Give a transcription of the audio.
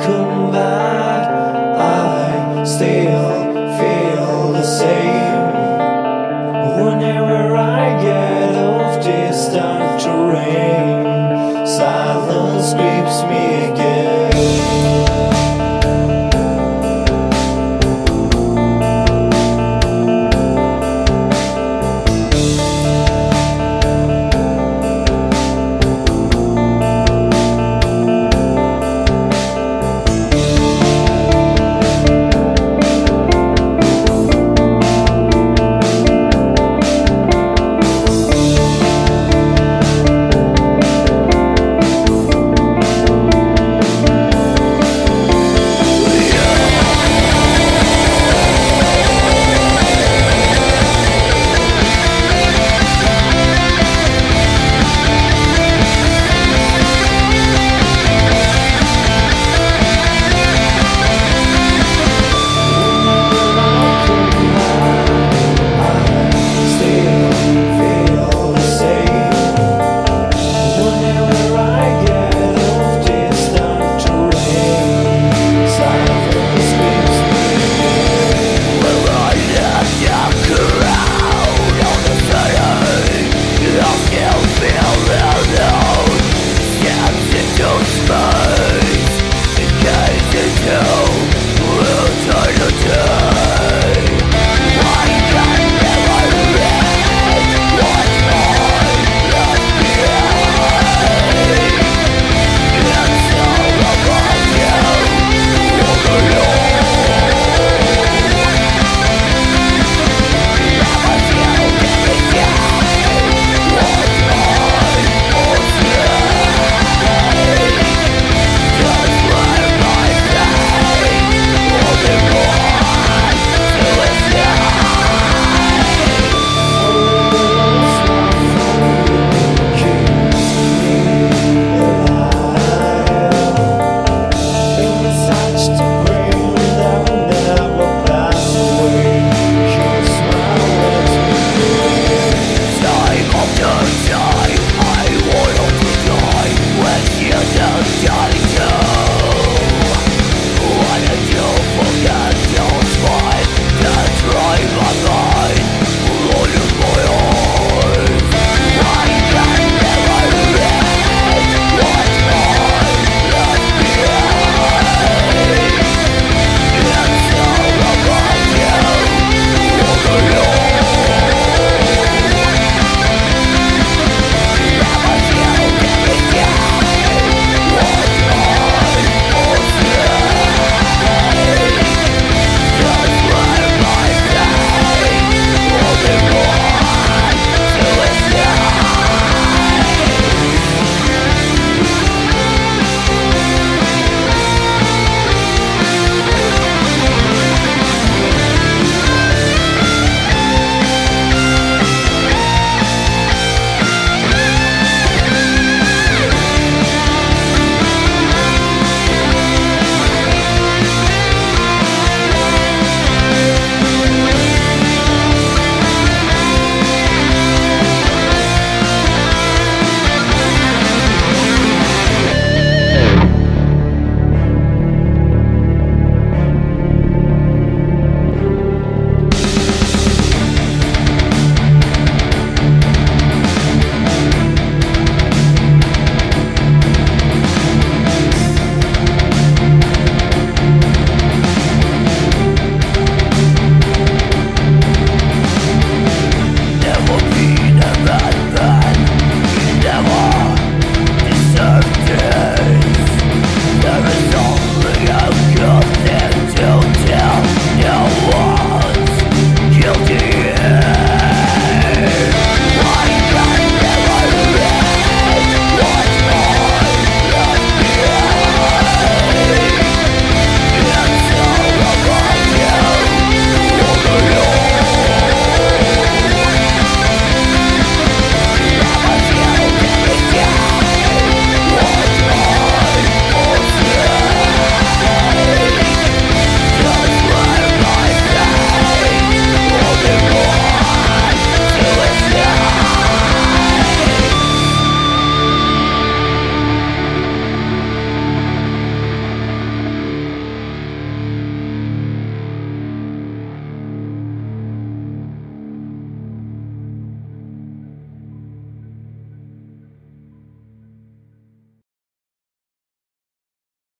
come back, I still feel the same. Whenever I get off this dark terrain, silence grips me again.